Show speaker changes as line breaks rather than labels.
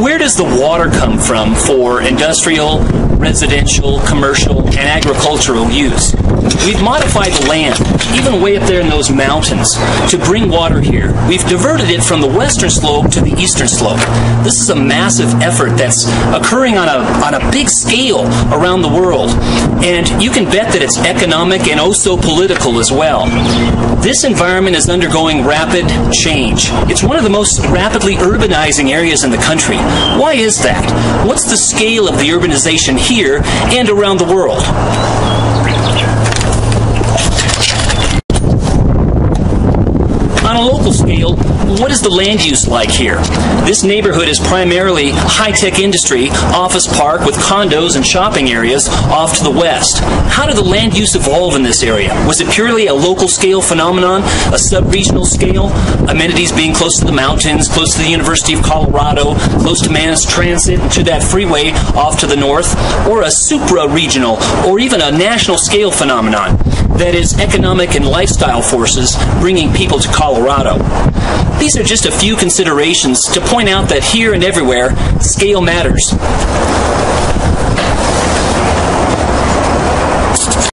Where does the water come from for industrial, residential, commercial, and agricultural use? We've modified the land, even way up there in those mountains, to bring water here. We've diverted it from the western slope to the eastern slope. This is a massive effort that's occurring on a, on a big scale around the world. And you can bet that it's economic and also political as well. This environment is undergoing rapid change. It's one of the most rapidly urbanizing areas in the country. Why is that? What's the scale of the urbanization here and around the world? On a local scale, what is the land use like here? This neighborhood is primarily high-tech industry, office park with condos and shopping areas off to the west. How did the land use evolve in this area? Was it purely a local scale phenomenon, a sub-regional scale, amenities being close to the mountains, close to the University of Colorado, close to mass transit, to that freeway off to the north, or a supra-regional, or even a national scale phenomenon? That is economic and lifestyle forces bringing people to Colorado. These are just a few considerations to point out that here and everywhere, scale matters.